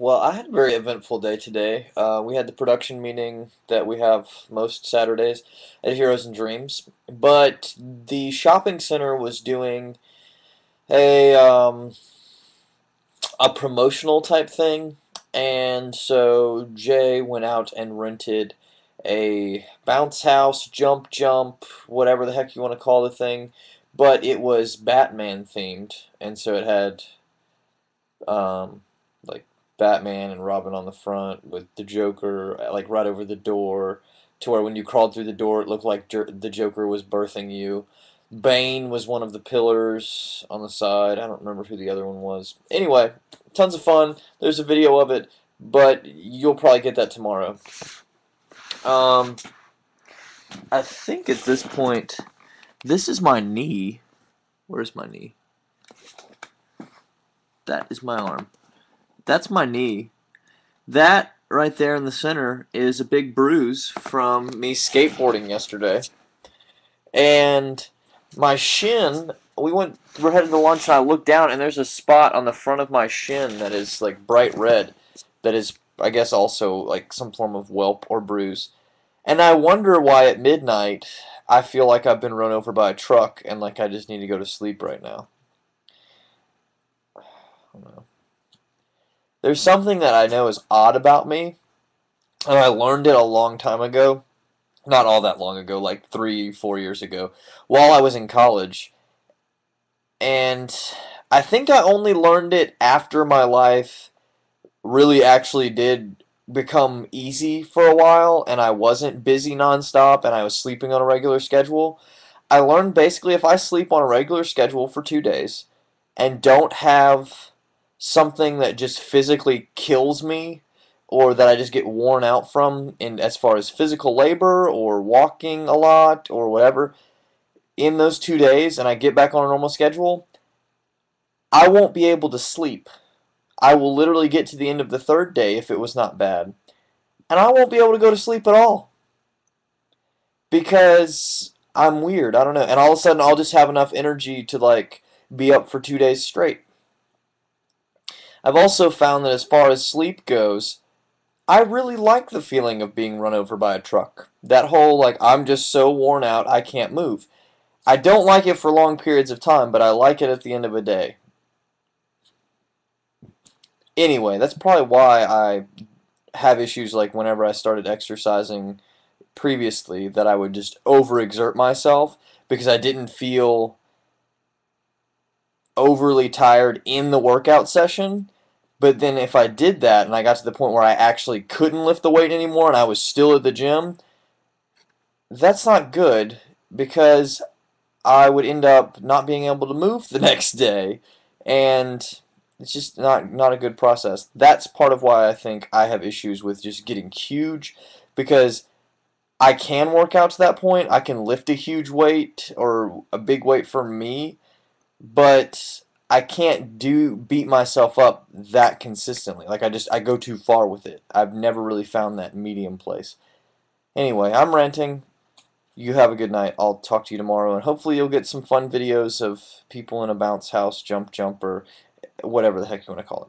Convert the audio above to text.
well, I had a very eventful day today. Uh, we had the production meeting that we have most Saturdays at Heroes and Dreams, but the shopping center was doing a um, a promotional type thing, and so Jay went out and rented a bounce house, jump jump, whatever the heck you want to call the thing, but it was Batman themed, and so it had um, like Batman and Robin on the front with the Joker like right over the door to where when you crawled through the door it looked like the Joker was birthing you. Bane was one of the pillars on the side. I don't remember who the other one was. Anyway, tons of fun. There's a video of it, but you'll probably get that tomorrow. Um, I think at this point, this is my knee. Where's my knee? That is my arm. That's my knee. That right there in the center is a big bruise from me skateboarding yesterday. And my shin, we went, we're heading to lunch and I looked down and there's a spot on the front of my shin that is like bright red that is, I guess, also like some form of whelp or bruise. And I wonder why at midnight I feel like I've been run over by a truck and like I just need to go to sleep right now. There's something that I know is odd about me, and I learned it a long time ago. Not all that long ago, like three, four years ago, while I was in college. And I think I only learned it after my life really actually did become easy for a while and I wasn't busy nonstop and I was sleeping on a regular schedule. I learned basically if I sleep on a regular schedule for two days and don't have something that just physically kills me or that I just get worn out from in as far as physical labor or walking a lot or whatever in those two days and I get back on a normal schedule, I won't be able to sleep. I will literally get to the end of the third day if it was not bad. And I won't be able to go to sleep at all. Because I'm weird. I don't know. And all of a sudden I'll just have enough energy to like be up for two days straight. I've also found that as far as sleep goes, I really like the feeling of being run over by a truck. That whole, like, I'm just so worn out, I can't move. I don't like it for long periods of time, but I like it at the end of a day. Anyway, that's probably why I have issues like whenever I started exercising previously, that I would just overexert myself because I didn't feel overly tired in the workout session. But then if I did that and I got to the point where I actually couldn't lift the weight anymore and I was still at the gym, that's not good because I would end up not being able to move the next day and it's just not not a good process. That's part of why I think I have issues with just getting huge because I can work out to that point. I can lift a huge weight or a big weight for me but I can't do beat myself up that consistently. Like I just I go too far with it. I've never really found that medium place. Anyway, I'm renting. You have a good night. I'll talk to you tomorrow, and hopefully you'll get some fun videos of people in a bounce house, jump jumper, whatever the heck you want to call it.